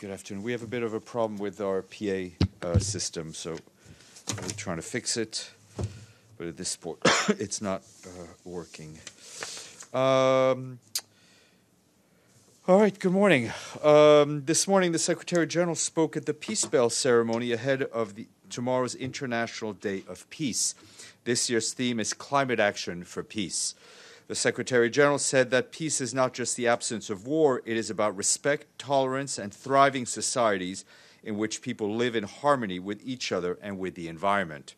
Good afternoon. We have a bit of a problem with our PA uh, system, so we're trying to fix it. But at this point, it's not uh, working. Um, all right, good morning. Um, this morning, the Secretary General spoke at the Peace Bell ceremony ahead of the, tomorrow's International Day of Peace. This year's theme is Climate Action for Peace. The Secretary General said that peace is not just the absence of war, it is about respect, tolerance, and thriving societies in which people live in harmony with each other and with the environment.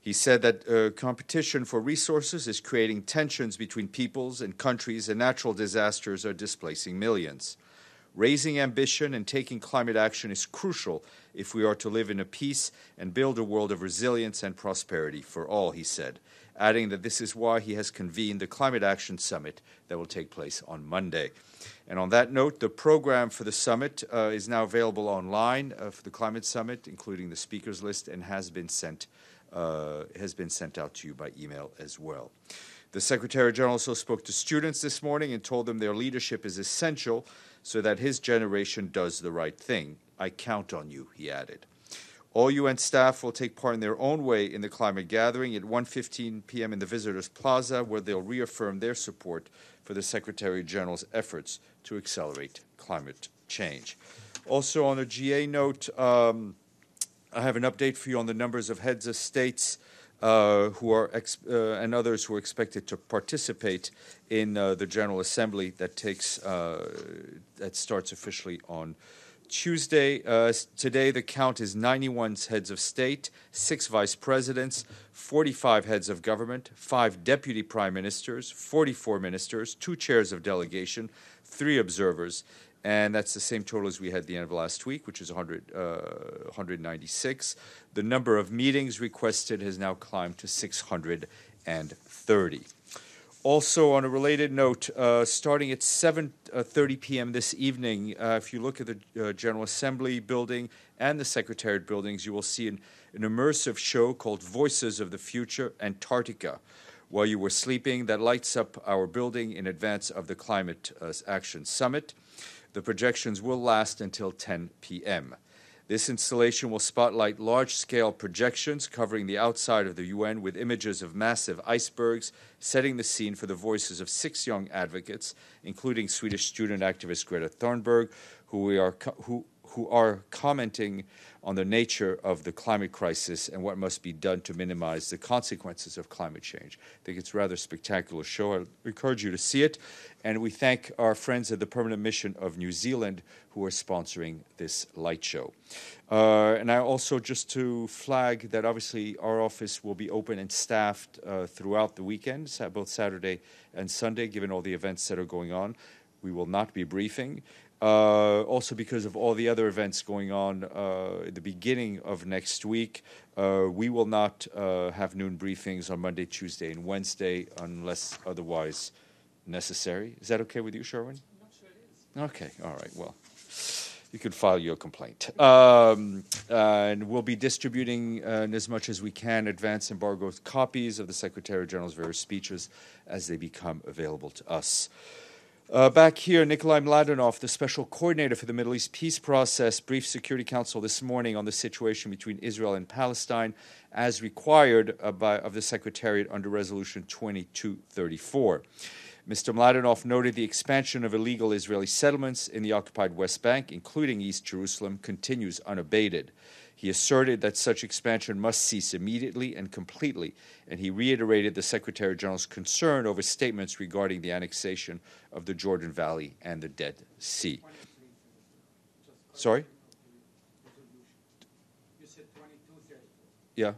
He said that uh, competition for resources is creating tensions between peoples and countries, and natural disasters are displacing millions. Raising ambition and taking climate action is crucial if we are to live in a peace and build a world of resilience and prosperity for all, he said adding that this is why he has convened the Climate Action Summit that will take place on Monday. And on that note, the program for the summit uh, is now available online uh, for the Climate Summit, including the speakers list, and has been sent uh, has been sent out to you by email as well. The Secretary General also spoke to students this morning and told them their leadership is essential so that his generation does the right thing. I count on you, he added. All UN staff will take part in their own way in the climate gathering at 1:15 p.m. in the Visitors Plaza, where they'll reaffirm their support for the Secretary General's efforts to accelerate climate change. Also, on a GA note, um, I have an update for you on the numbers of heads of states uh, who are uh, and others who are expected to participate in uh, the General Assembly that takes uh, that starts officially on Tuesday, uh, today, the count is 91 heads of state, six vice presidents, 45 heads of government, five deputy prime ministers, 44 ministers, two chairs of delegation, three observers, and that's the same total as we had at the end of last week, which is 100, uh, 196. The number of meetings requested has now climbed to 630. Also, on a related note, uh, starting at 7:30 p.m. this evening, uh, if you look at the uh, General Assembly building and the Secretariat buildings, you will see an, an, immersive show called Voices of the Future Antarctica. While you were sleeping, that lights up our building in advance of the Climate uh, Action Summit. The projections will last until 10 p.m. This installation will spotlight large scale projections covering the outside of the UN with images of massive icebergs, setting the scene for the voices of six young advocates, including Swedish student activist Greta Thunberg, who, are, who, who are commenting on the nature of the climate crisis and what must be done to minimize the consequences of climate change. I think it's a rather spectacular show. I encourage you to see it. And we thank our friends at the Permanent Mission of New Zealand who are sponsoring this light show. Uh, and I also just to flag that obviously our office will be open and staffed uh, throughout the weekend, both Saturday and Sunday, given all the events that are going on. We will not be briefing. Uh, also, because of all the other events going on uh, at the beginning of next week, uh, we will not uh, have noon briefings on Monday, Tuesday, and Wednesday unless otherwise necessary. Is that okay with you, Sherwin? Sure okay, all right. Well, you can file your complaint. Um, and we'll be distributing uh, as much as we can advance embargo copies of the Secretary General's various speeches as they become available to us. Uh, back here, Nikolai Mladenov, the special coordinator for the Middle East peace process, briefed Security Council this morning on the situation between Israel and Palestine as required uh, by, of the Secretariat under Resolution 2234. Mr. Mladenov noted the expansion of illegal Israeli settlements in the occupied West Bank, including East Jerusalem, continues unabated. He asserted that such expansion must cease immediately and completely, and he reiterated the Secretary General's concern over statements regarding the annexation of the Jordan Valley and the Dead Sea. Sorry? Yeah.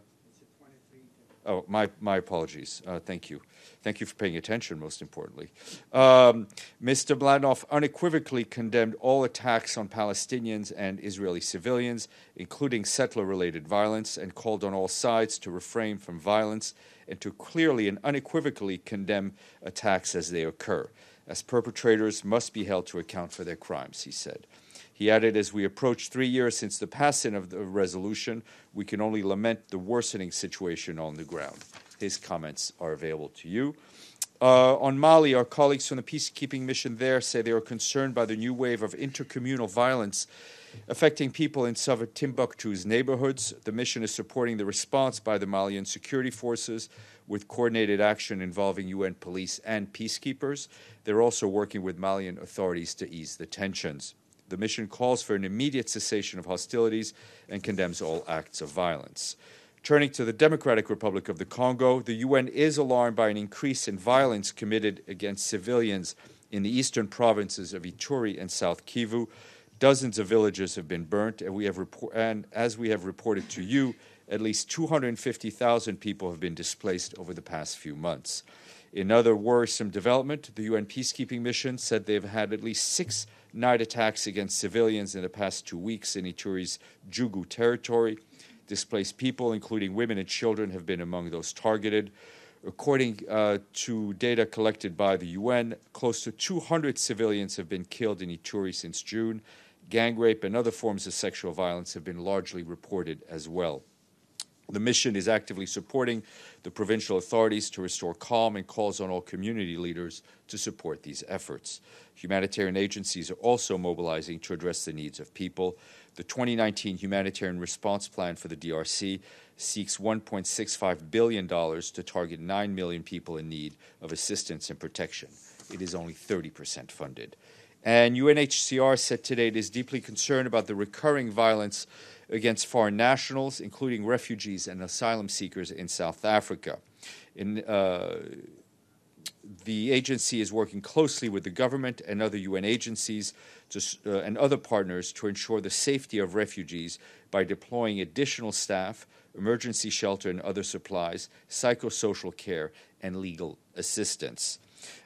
Oh, my, my apologies. Uh, thank you. Thank you for paying attention, most importantly. Um, Mr. Mladenov unequivocally condemned all attacks on Palestinians and Israeli civilians, including settler related violence, and called on all sides to refrain from violence and to clearly and unequivocally condemn attacks as they occur, as perpetrators must be held to account for their crimes, he said. He added, as we approach three years since the passing of the resolution, we can only lament the worsening situation on the ground. His comments are available to you. Uh, on Mali, our colleagues from the peacekeeping mission there say they are concerned by the new wave of intercommunal violence affecting people in of Timbuktu's neighborhoods. The mission is supporting the response by the Malian security forces with coordinated action involving UN police and peacekeepers. They're also working with Malian authorities to ease the tensions. The mission calls for an immediate cessation of hostilities and condemns all acts of violence. Turning to the Democratic Republic of the Congo, the UN is alarmed by an increase in violence committed against civilians in the eastern provinces of Ituri and South Kivu. Dozens of villages have been burnt, and, we have report- and as we have reported to you, at least 250,000 people have been displaced over the past few months. In another worrisome development, the UN peacekeeping mission said they've had at least six night attacks against civilians in the past two weeks in Ituri's Djugu territory. Displaced people, including women and children, have been among those targeted. According uh, to data collected by the UN, close to 200 civilians have been killed in Ituri since June. Gang rape and other forms of sexual violence have been largely reported as well. The mission is actively supporting the provincial authorities to restore calm and calls on all community leaders to support these efforts. Humanitarian agencies are also mobilizing to address the needs of people. The 2019 Humanitarian Response Plan for the DRC seeks $1.65 billion to target 9 million people in need of assistance and protection. It is only 30% funded. And UNHCR said today it is deeply concerned about the recurring violence against foreign nationals, including refugees and asylum seekers in South Africa. In, uh, the agency is working closely with the government and other UN agencies to, uh, and other partners to ensure the safety of refugees by deploying additional staff, emergency shelter and other supplies, psychosocial care, and legal assistance.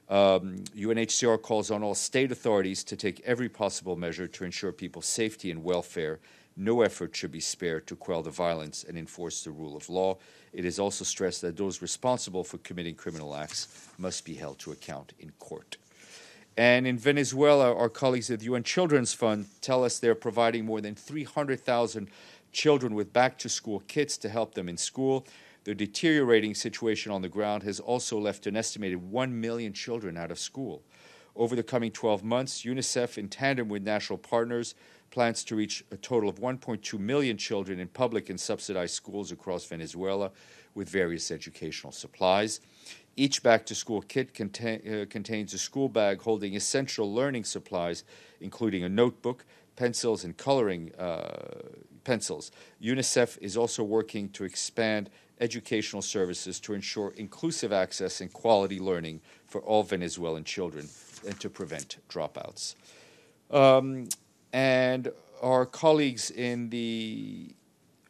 Um, UNHCR calls on all state authorities to take every possible measure to ensure people's safety and welfare no effort should be spared to quell the violence and enforce the rule of law. It is also stressed that those responsible for committing criminal acts must be held to account in court. And in Venezuela, our colleagues at the UN Children's Fund tell us they're providing more than 300,000 children with back to school kits to help them in school. The deteriorating situation on the ground has also left an estimated 1 million children out of school. Over the coming 12 months, UNICEF, in tandem with national partners, plans to reach a total of 1.2 million children in public and subsidized schools across Venezuela with various educational supplies. Each back to school kit contain, uh, contains a school bag holding essential learning supplies, including a notebook, pencils, and coloring uh, pencils. UNICEF is also working to expand educational services to ensure inclusive access and quality learning for all Venezuelan children and to prevent dropouts. Um, and our colleagues in the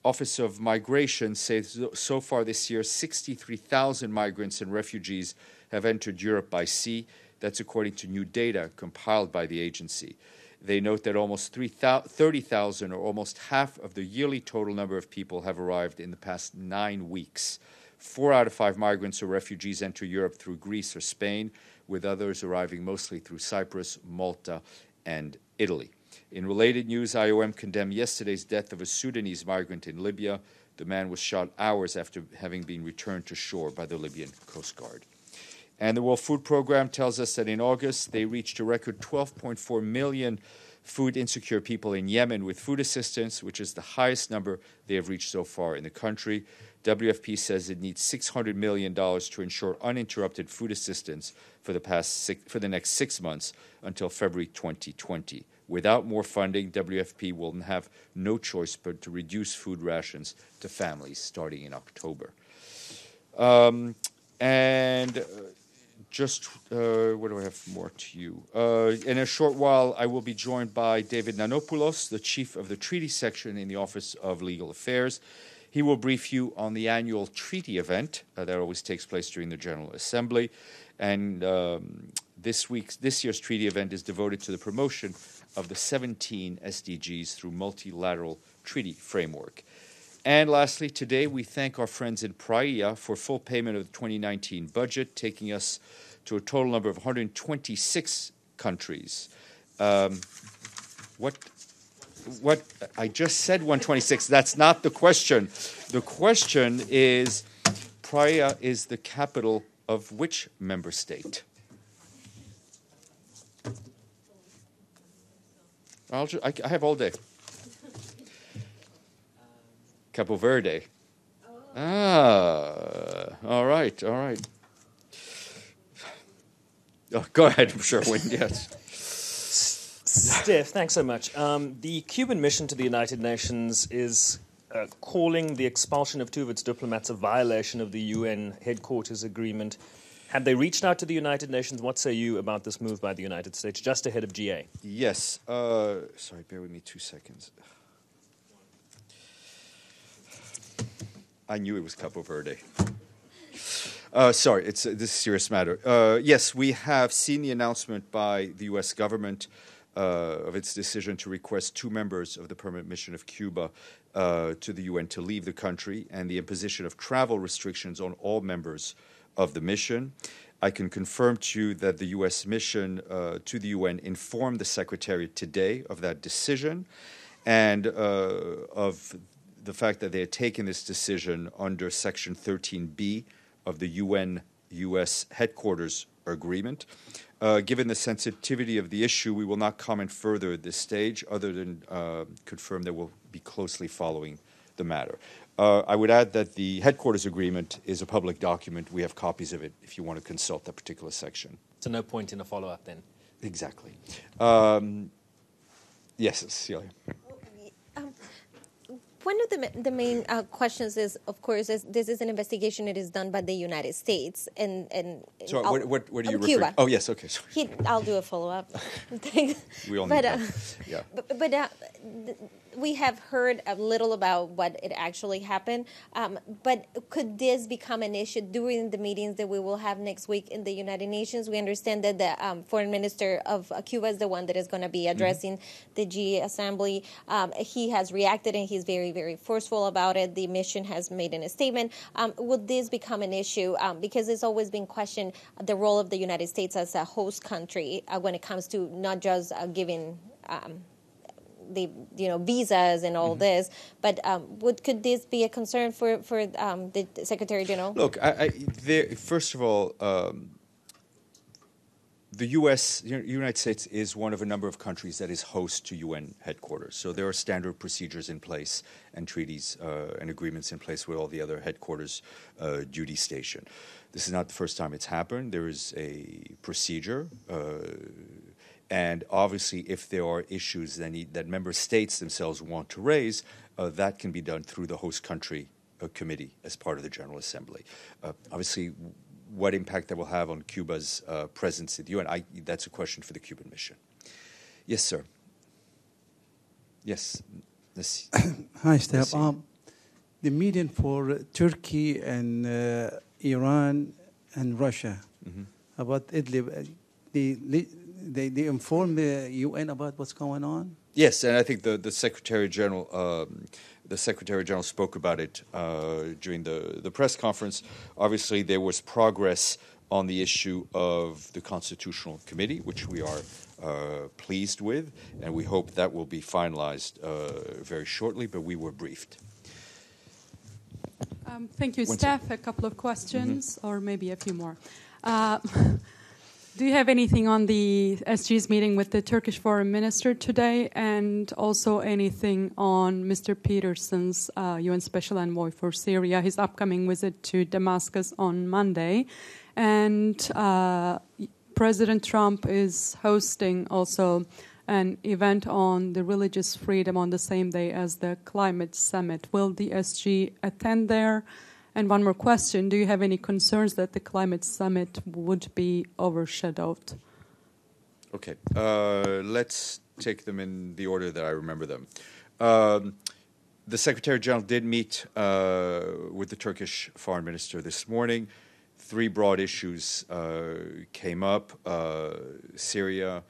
Office of Migration say so far this year 63,000 migrants and refugees have entered Europe by sea. That's according to new data compiled by the agency. They note that almost 30,000, or almost half of the yearly total number of people, have arrived in the past nine weeks. Four out of five migrants or refugees enter Europe through Greece or Spain, with others arriving mostly through Cyprus, Malta, and Italy. In related news, IOM condemned yesterday's death of a Sudanese migrant in Libya. The man was shot hours after having been returned to shore by the Libyan Coast Guard. And the World Food Program tells us that in August they reached a record 12.4 million food insecure people in Yemen with food assistance, which is the highest number they have reached so far in the country. WFP says it needs $600 million to ensure uninterrupted food assistance for the, past six, for the next six months until February 2020. Without more funding, WFP will have no choice but to reduce food rations to families starting in October. Um, and uh, just uh, what do I have more to you? Uh, in a short while, I will be joined by David Nanopoulos, the chief of the treaty section in the Office of Legal Affairs. He will brief you on the annual treaty event uh, that always takes place during the General Assembly. And um, this week's this year's treaty event is devoted to the promotion of the 17 SDGs through multilateral treaty framework. And lastly, today we thank our friends in Praia for full payment of the 2019 budget, taking us to a total number of 126 countries. Um, what? What I just said 126. That's not the question. The question is Praia is the capital of which member state? I, I have all day. Cabo Verde. Ah, all right, all right. Oh, go ahead, Sherwin. Yes. Steph, thanks so much. Um, the Cuban mission to the United Nations is uh, calling the expulsion of two of its diplomats a violation of the UN headquarters agreement. Had they reached out to the United Nations? What say you about this move by the United States just ahead of GA? Yes. Uh, sorry, bear with me two seconds. I knew it was Cabo Verde. Uh, sorry, it's uh, this is a serious matter. Uh, yes, we have seen the announcement by the U.S. government uh, of its decision to request two members of the permanent mission of Cuba uh, to the UN to leave the country, and the imposition of travel restrictions on all members of the mission. I can confirm to you that the U.S. mission uh, to the UN informed the Secretary today of that decision and of the fact that they had taken this decision under Section 13B of the UN US headquarters agreement. Uh, given the sensitivity of the issue, we will not comment further at this stage, other than uh, confirm that we'll be closely following the matter. Uh, I would add that the headquarters agreement is a public document. We have copies of it if you want to consult that particular section. So, no point in a follow up then? Exactly. Um, yes, Celia. One of the, the main uh, questions is, of course, is this is an investigation It is done by the United States and and. So what, what, what are you um, Cuba. Oh yes, okay. Sorry. He, I'll do a follow up. we all but, need uh, that. Yeah. But, but uh, we have heard a little about what it actually happened. Um, but could this become an issue during the meetings that we will have next week in the United Nations? We understand that the um, foreign minister of Cuba is the one that is going to be addressing mm-hmm. the G Assembly. Um, he has reacted and he's very, very forceful about it. The mission has made in a statement. Um, would this become an issue? Um, because it's always been questioned the role of the United States as a host country uh, when it comes to not just uh, giving um, the you know visas and all mm-hmm. this. But um, would could this be a concern for for um, the Secretary General? Look, I, I, there, first of all. Um, the U.S., United States, is one of a number of countries that is host to UN headquarters. So there are standard procedures in place and treaties uh, and agreements in place with all the other headquarters uh, duty station. This is not the first time it's happened. There is a procedure uh, and obviously, if there are issues that, need, that member states themselves want to raise, uh, that can be done through the host country uh, committee as part of the General Assembly. Uh, obviously, what impact that will have on Cuba's uh, presence at the UN, I, that's a question for the Cuban mission. Yes, sir. Yes. Hi, Steph. Um, the meeting for Turkey and uh, Iran and Russia mm-hmm. about Idlib, uh, the they, they inform the UN about what's going on? Yes, and I think the, the Secretary General um, the Secretary General spoke about it uh, during the, the press conference. Obviously, there was progress on the issue of the Constitutional Committee, which we are uh, pleased with, and we hope that will be finalized uh, very shortly. But we were briefed. Um, thank you, One Steph. Second. A couple of questions, mm-hmm. or maybe a few more. Do you have anything on the SG's meeting with the Turkish foreign minister today, and also anything on Mr. Pedersen's uh, UN special envoy for Syria, his upcoming visit to Damascus on Monday? And uh, President Trump is hosting also an event on the religious freedom on the same day as the climate summit. Will the SG attend there? And one more question Do you have any concerns that the climate summit would be overshadowed? Okay, uh, let's take them in the order that I remember them. Um, the Secretary General did meet uh, with the Turkish foreign minister this morning. Three broad issues uh, came up uh, Syria,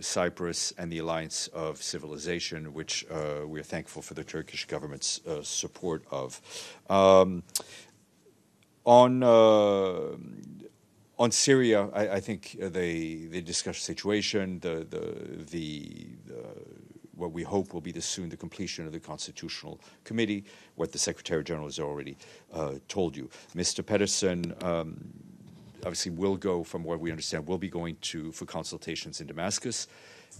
Cyprus and the Alliance of Civilization, which uh, we are thankful for the Turkish government's uh, support of. Um, on uh, on Syria, I, I, think they they discussed the situation, the the the. what we hope will be the soon the completion of the constitutional committee, what the Secretary General has already uh, told you. Mr. Pedersen um, obviously will go, from what we understand, will be going to for consultations in Damascus.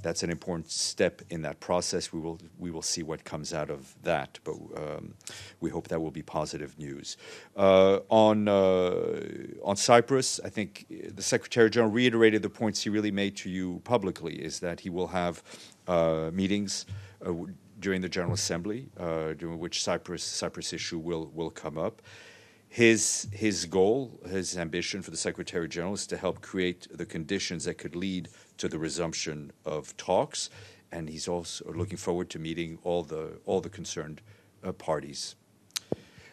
that's an important step in that process. We will we will see what comes out of that, but um, we hope that will be positive news. Uh, on uh, on Cyprus, I think the Secretary General reiterated the points he really made to you publicly: is that he will have uh, meetings. Uh, during the General Assembly, uh, during which Cyprus Cyprus issue will will come up, his his goal, his ambition for the Secretary General is to help create the conditions that could lead to the resumption of talks, and he's also looking forward to meeting all the all the concerned uh, parties.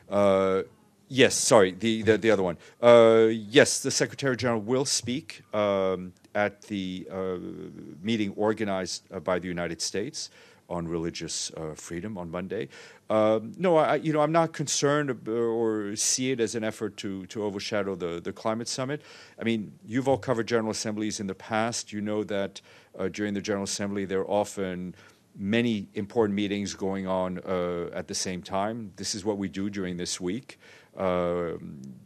Uh, yes, sorry, the the, the other one. Uh, yes, the Secretary General will speak um, at the uh, meeting organized uh, by the United States on religious uh, freedom on Monday. Um, no, I, you know, I'm not concerned or see it as an effort to to overshadow the the climate summit. I mean, you've all covered General Assemblies in the past. You know that uh, during the General Assembly, there are often many important meetings going on uh, at the same time. This is what we do during this week. Uh,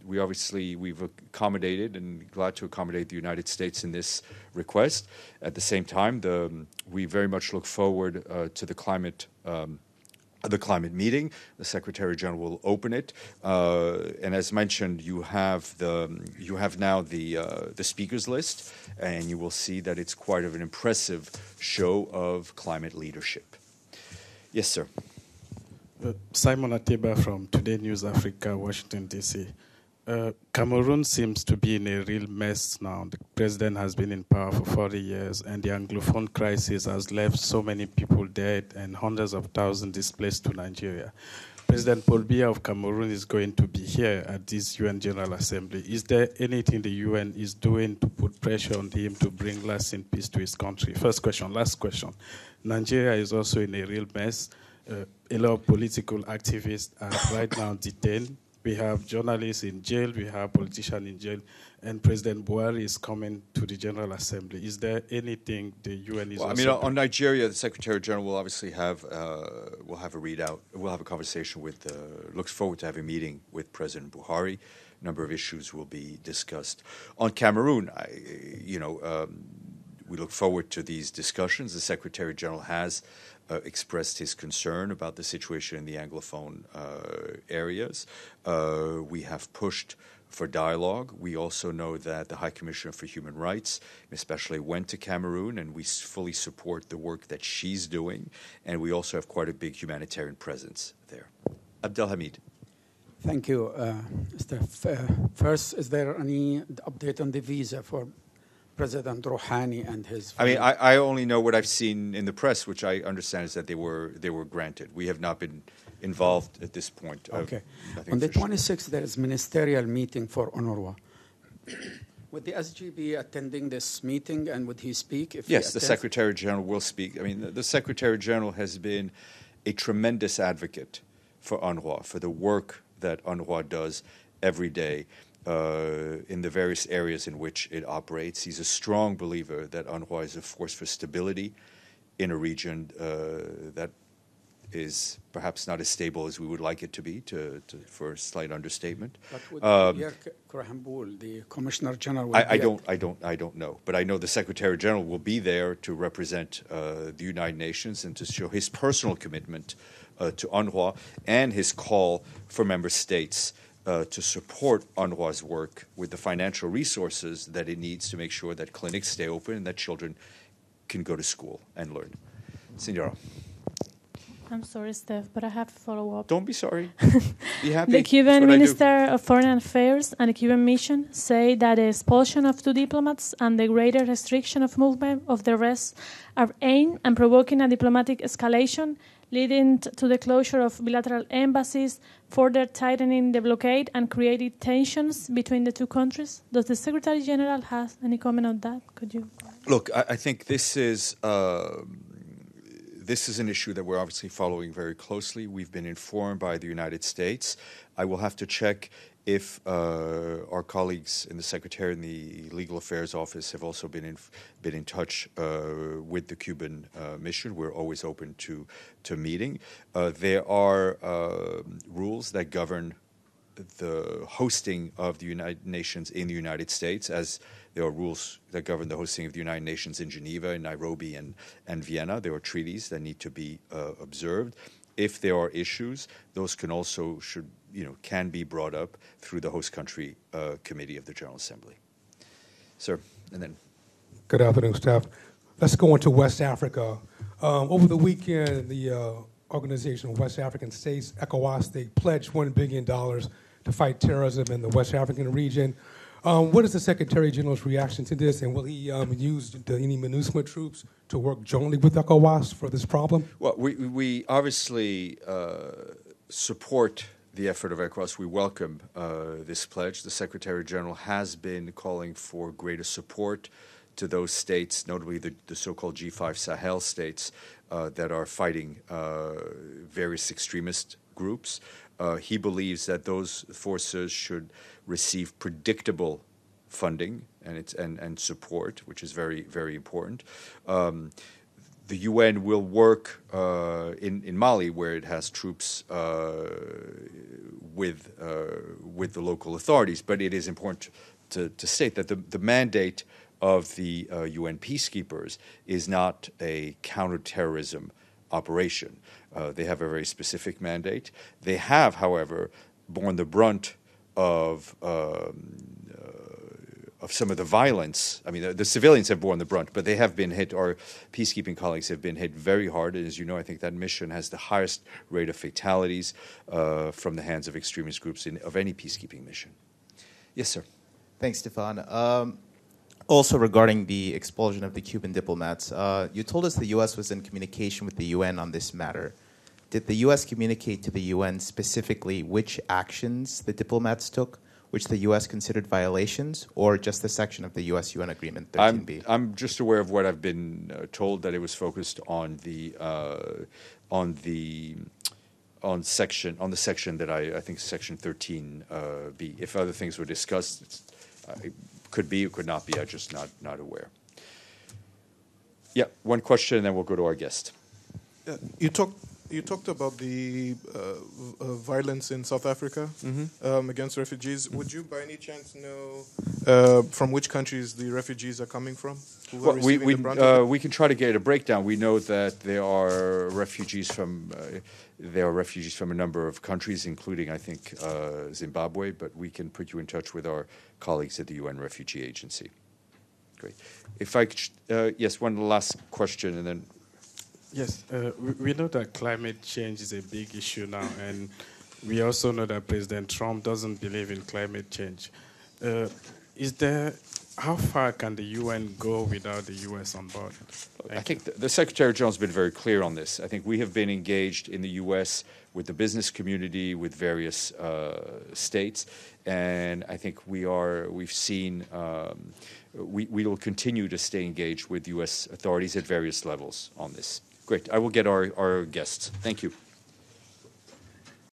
we obviously we've accommodated and glad to accommodate the United States in this request. At the same time, the, we very much look forward uh, to the climate. Um, the climate meeting. The Secretary General will open it, uh, and as mentioned, you have the you have now the uh, the speakers list, and you will see that it's quite of an impressive show of climate leadership. Yes, sir. Uh, Simon Ateba from Today News Africa, Washington, D.C. Uh, Cameroon seems to be in a real mess now. The president has been in power for 40 years, and the Anglophone crisis has left so many people dead and hundreds of thousands displaced to Nigeria. President Paul Biya of Cameroon is going to be here at this UN General Assembly. Is there anything the UN is doing to put pressure on him to bring lasting peace to his country? First question. Last question. Nigeria is also in a real mess. Uh, a lot of political activists are right now detained. We have journalists in jail, we have politicians in jail, and President Buhari is coming to the General Assembly. Is there anything the UN is? Well, I mean, on Nigeria, the Secretary General will obviously have uh, will have a readout. We'll have a conversation with. Uh, looks forward to having a meeting with President Buhari. A number of issues will be discussed. On Cameroon, I, you know, um, we look forward to these discussions. The Secretary General has uh, expressed his concern about the situation in the Anglophone uh, areas. Uh, we have pushed for dialogue. We also know that the High Commissioner for Human Rights, especially, went to Cameroon, and we fully support the work that she's doing. And we also have quite a big humanitarian presence there. Abdelhamid. Thank you, uh, Steph. Uh, first, is there any update on the visa for President Rouhani and his. I mean, I, I, only know what I've seen in the press, which I understand is that they were they were granted. We have not been involved at this point. Okay. On the 26th, there is ministerial meeting for UNRWA. Would the SG be attending this meeting, and would he speak? If yes, he the Secretary General will speak. I mean, the, the Secretary General has been a tremendous advocate for UNRWA for the work that UNRWA does every day uh, in the various areas in which it operates. He's a strong believer that UNRWA is a force for stability in a region uh, that is perhaps not as stable as we would like it to be, to, to for a slight understatement. But would um, the Commissioner General, I, I don't, I don't, I don't know, but I know the Secretary General will be there to represent uh, the United Nations and to show his personal commitment uh, to UNRWA and his call for member states uh, to support UNRWA's work with the financial resources that it needs to make sure that clinics stay open and that children can go to school and learn. Senora. I'm sorry, Steph, but I have to follow up. Don't be sorry. be happy. the Cuban Minister of Foreign Affairs and the Cuban mission say that the expulsion of two diplomats and the greater restriction of movement of the rest are aimed at provoking a diplomatic escalation leading to the closure of bilateral embassies, further tightening the blockade, and creating tensions between the two countries. Does the Secretary General have any comment on that? Could you? Look, I, I think this is. Uh, this is an issue that we're obviously following very closely. We've been informed by the United States. I will have to check if uh, our colleagues in the Secretary and the Legal Affairs Office have also been in, been in touch uh, with the Cuban uh, mission, we're always open to, to meeting. Uh, there are um, rules that govern the hosting of the United Nations in the United States, as there are rules that govern the hosting of the United Nations in Geneva, in Nairobi, and, and Vienna. There are treaties that need to be uh, observed. If there are issues, those can also should you know can be brought up through the host country uh, committee of the General Assembly. Sir, and then. Good afternoon, Steph. Let's go into West Africa. Um, over the weekend, the uh, Organization of West African States, ECOWAS, they pledged $1 billion to fight terrorism in the West African region. Um, what is the Secretary General's reaction to this, and will he um, use the, any MINUSMA troops to work jointly with ECOWAS for this problem? Well, we, we obviously uh, support the effort of ECOWAS. We welcome uh, this pledge. The Secretary General has been calling for greater support to those states, notably the, the so-called G5 Sahel states uh, that are fighting uh, various extremist groups. Uh, he believes that those forces should receive predictable funding and, it's, and, and support, which is very, very important. Um, the UN will work uh, in, in Mali, where it has troops uh, with, uh, with the local authorities, but it is important to, to state that the, the mandate of the uh, UN peacekeepers is not a counterterrorism operation. Uh, they have a very specific mandate. They have, however, borne the brunt of um, uh, of some of the violence. I mean, the, the, civilians have borne the brunt, but they have been hit. Our peacekeeping colleagues have been hit very hard. And as you know, I think that mission has the highest rate of fatalities uh, from the hands of extremist groups in, of any peacekeeping mission. Yes, sir. Thanks, Stefan. Um, also, regarding the expulsion of the Cuban diplomats, uh, you told us the U.S. was in communication with the UN on this matter. Did the U.S. communicate to the UN specifically which actions the diplomats took, which the U.S. considered violations, or just the section of the U.S. UN Agreement 13B? I'm, I'm just aware of what I've been uh, told that it was focused on the uh, on the on section on the section that I, I think section 13B. Uh, if other things were discussed, could be, could not be. I'm just not not aware. Yeah, one question, and then we'll go to our guest. Uh, you talked you talked about the uh, uh, violence in South Africa mm-hmm. um, against refugees. Mm-hmm. Would you, by any chance, know uh, from which countries the refugees are coming from? Well, we we, uh, we can try to get a breakdown. We know that there are refugees from uh, there are refugees from a number of countries, including I think uh, Zimbabwe. But we can put you in touch with our colleagues at the UN Refugee Agency. Great. If I could, yes, one last question, and then Yes, uh, we, we, know that climate change is a big issue now, and we also know that President Trump doesn't believe in climate change. Uh, is there how far can the UN go without the US on board? Thank I think the, the Secretary General has been very clear on this. I think we have been engaged in the US with the business community, with various uh, states, and I think we are. We've seen. Um, we, we will continue to stay engaged with U.S. authorities at various levels on this. Great. I will get our, our guests. Thank you.